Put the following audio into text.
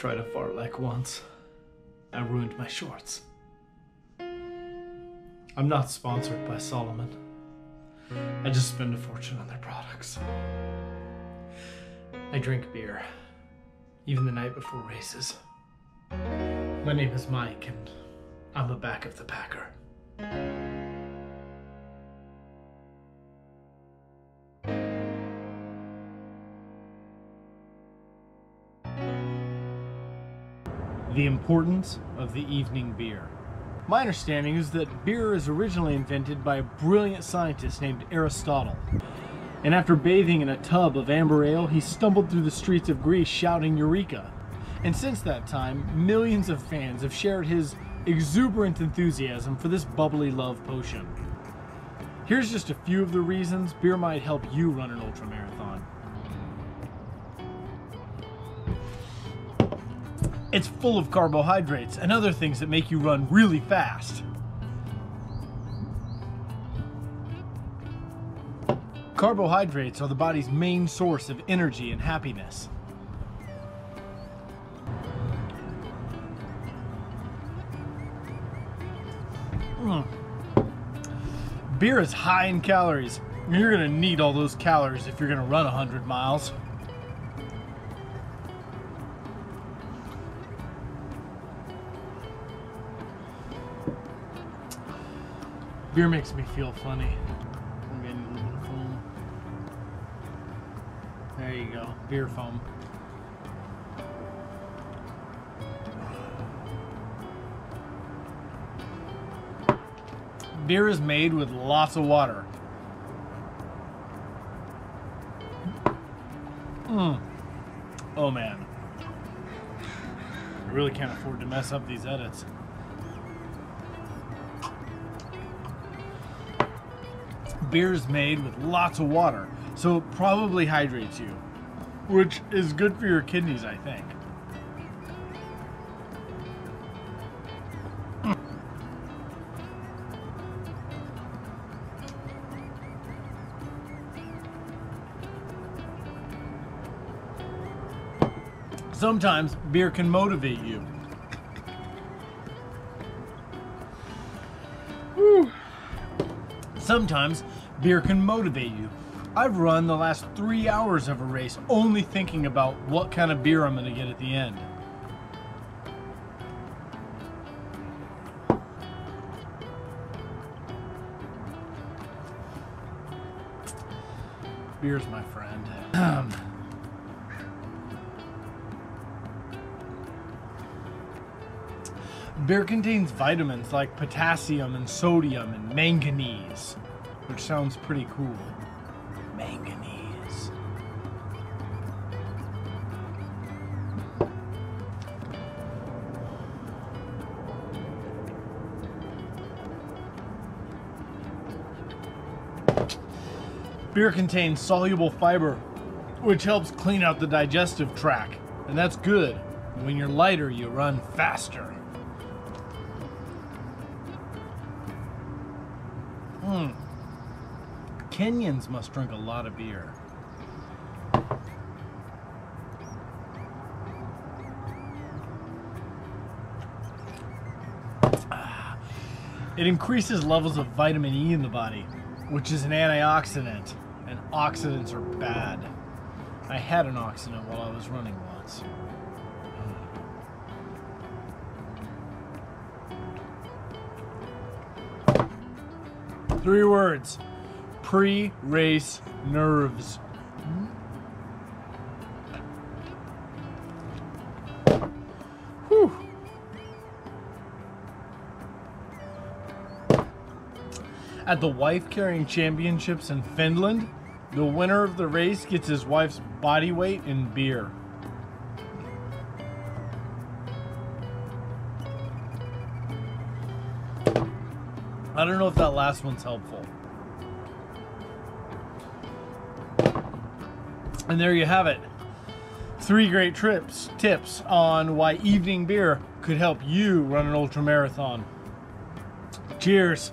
tried a fartlek once. I ruined my shorts. I'm not sponsored by Salomon. I just spend a fortune on their products. I drink beer, even the night before races. My name is Mike, and I'm a back of the packer. The importance of the evening beer. My understanding is that beer is originally invented by a brilliant scientist named Aristotle. And after bathing in a tub of amber ale, he stumbled through the streets of Greece shouting Eureka. And since that time, millions of fans have shared his exuberant enthusiasm for this bubbly love potion. Here's just a few of the reasons beer might help you run an ultramarathon. It's full of carbohydrates and other things that make you run really fast. Carbohydrates are the body's main source of energy and happiness. Mm. Beer is high in calories. You're gonna need all those calories if you're gonna run 100 miles. Beer makes me feel funny. I'm getting a little bit of foam. There you go, beer foam. Beer is made with lots of water. Mm. Oh man. I really can't afford to mess up these edits. Beer is made with lots of water, so it probably hydrates you, which is good for your kidneys, I think. Sometimes beer can motivate you. Whew. Sometimes beer can motivate you. I've run the last three hours of a race only thinking about what kind of beer I'm going to get at the end. Beer's my friend. Beer contains vitamins like potassium and sodium and manganese, which sounds pretty cool. Manganese. Beer contains soluble fiber, which helps clean out the digestive tract, and that's good. When you're lighter, you run faster. Hmm. Kenyans must drink a lot of beer. It increases levels of vitamin E in the body, which is an antioxidant, and oxidants are bad. I had an oxidant while I was running once. Three words. Pre-race nerves. Whew. At the wife carrying championships in Finland, the winner of the race gets his wife's body weight in beer. I don't know if that last one's helpful. And there you have it. Three great trips, tips on why evening beer could help you run an ultra marathon. Cheers.